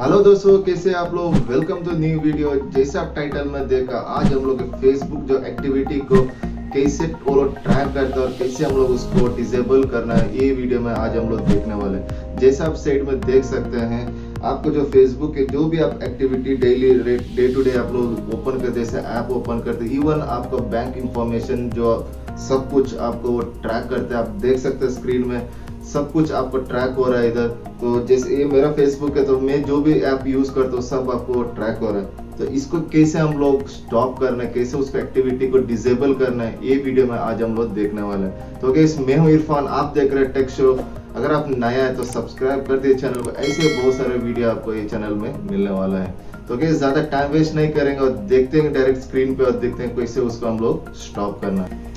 Hello दोस्तों, कैसे आप लोग? वेलकम टू न्यू वीडियो जैसे आप टाइटल में देखा, आज हम लोग फेसबुक जो एक्टिविटी को कैसे वो लोग ट्रैक करते हैं और कैसे हम लोग उसको डिसेबल करना है, ये वीडियो में आज हम लोग देखने वाले हैं। जैसे आप साइड में देख सकते हैं, आपको जो फेसबुक के जो भी आप activity daily day to day आप लोग ओपन करते जैसे ऐप ओपन करते इवन आपका बैंक इंफॉर्मेशन जो सब कुछ आपको वो ट्रैक करते हैं, आप देख सकते हैं स्क्रीन में। सब कुछ आपको ट्रैक हो रहा है इधर। तो जैसे ये मेरा फेसबुक है तो मैं जो भी ऐप यूज़ करता हूँ, सब आपको ट्रैक हो रहा है। तो इसको कैसे हम लोग स्टॉप करना है, कैसे उसको एक्टिविटी को डिसेबल करना है, ये वीडियो में आज हम लोग देखने वाले हैं। तो गैस मैं हूँ इरफान, आप देख रहे हैं टेक शो अगर आप नया है तो सब्सक्राइब कर दिए चैनल को। ऐसे बहुत सारे वीडियो आपको ये चैनल में मिलने वाला है। तो गैस ज़्यादा टाइम वेस्ट नहीं करेंगे और देखते हैं डायरेक्ट स्क्रीन पे और देखते हैं कैसे उसको हम लोग स्टॉप करना है।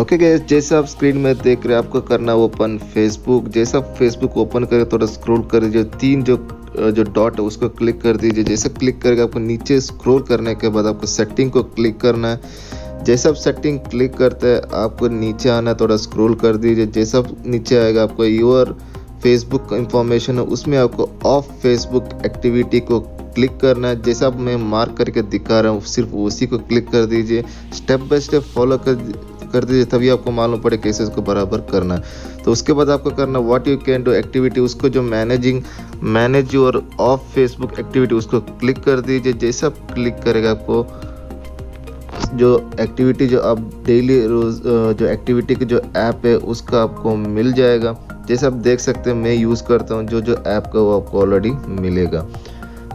ओके गैस जैसे आप स्क्रीन में देख रहे हैं, आपको करना ओपन फेसबुक जैसे आप फेसबुक ओपन करें, थोड़ा स्क्रॉल कर दीजिए। तीन जो जो डॉट है, उसको क्लिक कर दीजिए। जैसे क्लिक करके आपको नीचे स्क्रॉल करने के बाद आपको सेटिंग को क्लिक करना है। जैसे आप सेटिंग क्लिक करते हैं, आपको नीचे आना थोड़ा स्क्रॉल कर दीजिए। जैसा नीचे आएगा, आपको योर फेसबुक इंफॉर्मेशन है, उसमें आपको ऑफ़ फेसबुक एक्टिविटी को क्लिक करना है। जैसा आप मैं मार्क करके दिखा रहा हूँ, सिर्फ़ उसी को क्लिक कर दीजिए। स्टेप बाय स्टेप फॉलो कर कर दीजिए, तभी आपको मालूम पड़े कैसे इसको बराबर करना तो उसके बाद आपको करना what you can do activity उसको जो managing manage your off Facebook activity उसको क्लिक कर दीजिए। जैसे क्लिक करेगा आपको, जो एक्टिविटी जो आप डेली रोज जो एक्टिविटी की जो ऐप है, उसका आपको मिल जाएगा। जैसे आप देख सकते हैं, मैं यूज़ करता हूँ, जो जो ऐप का वो आपको ऑलरेडी मिलेगा।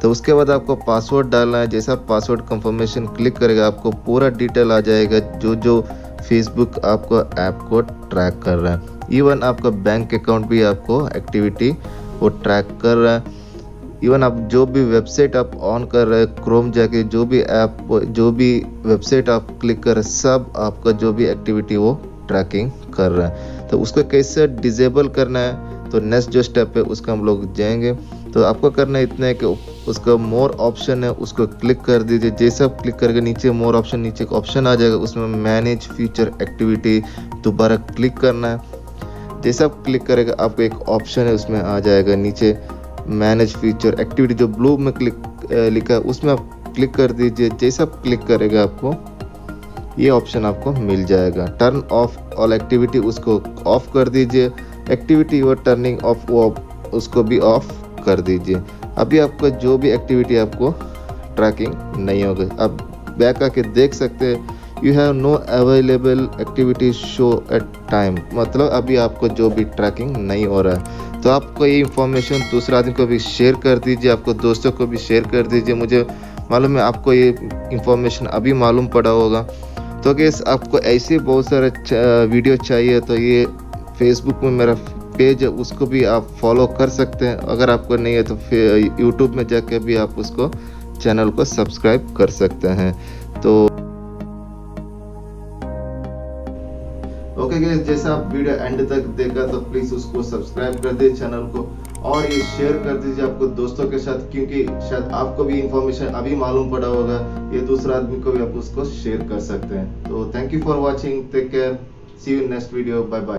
तो उसके बाद आपको पासवर्ड डालना है। जैसा पासवर्ड कंफर्मेशन क्लिक करेगा, आपको पूरा डिटेल आ जाएगा। जो जो फेसबुक आपको ऐप को ट्रैक कर रहा है। इवन आपका बैंक अकाउंट भी आपको एक्टिविटी वो ट्रैक कर रहा है। इवन आप जो भी वेबसाइट आप ऑन कर रहे हैं क्रोम जाके जो भी ऐप जो भी वेबसाइट आप क्लिक कर रहे सब आपका जो भी एक्टिविटी वो ट्रैकिंग कर रहा है। तो उसको कैसे डिजेबल करना है तो नेक्स्ट जो स्टेप है, उसका हम लोग जाएँगे। तो आपको करना इतना है कि उसका मोर ऑप्शन है, उसको क्लिक कर दीजिए। जैसे आप क्लिक करके नीचे मोर ऑप्शन नीचे एक ऑप्शन आ जाएगा, उसमें मैनेज फीचर एक्टिविटी दोबारा क्लिक करना है। जैसे आप क्लिक करेगा, आपको एक ऑप्शन है, उसमें आ जाएगा नीचे मैनेज फीचर एक्टिविटी जो ब्लू में क्लिक लिखा है, उसमें आप क्लिक कर दीजिए। जैसे आप क्लिक करेगा आपको, ये ऑप्शन आपको मिल जाएगा। टर्न ऑफ़ ऑल एक्टिविटी उसको ऑफ़ कर दीजिए। एक्टिविटी और टर्निंग ऑफ़ वो उसको भी ऑफ़ कर दीजिए। अभी आपका जो भी एक्टिविटी आपको ट्रैकिंग नहीं होगा। अब बैक आके देख सकते हैं। You have no available activity show at time मतलब अभी आपको जो भी ट्रैकिंग नहीं हो रहा है। तो आपको ये इंफॉर्मेशन दूसरे आदमी को भी शेयर कर दीजिए। आपको दोस्तों को भी शेयर कर दीजिए। मुझे मालूम है, आपको ये इंफॉर्मेशन अभी मालूम पड़ा होगा। तो गैस आपको ऐसे बहुत सारे वीडियो चाहिए। तो ये फेसबुक में मेरा पेज उसको भी आप फॉलो कर सकते हैं। अगर आपको नहीं है तो फिर यूट्यूब में जाके भी आप उसको चैनल को सब्सक्राइब कर सकते हैं। तो ओके गैस जैसे आप वीडियो एंड तक देखा तो प्लीज़ उसको सब्सक्राइब कर दीजिए चैनल को और ये शेयर कर दीजिए आपको दोस्तों के साथ, क्योंकि शायद आपको भी इंफॉर्मेशन अभी मालूम पड़ा होगा, ये दूसरा आदमी को भी आप उसको शेयर कर सकते हैं। तो thank you for watching take care see you next video bye bye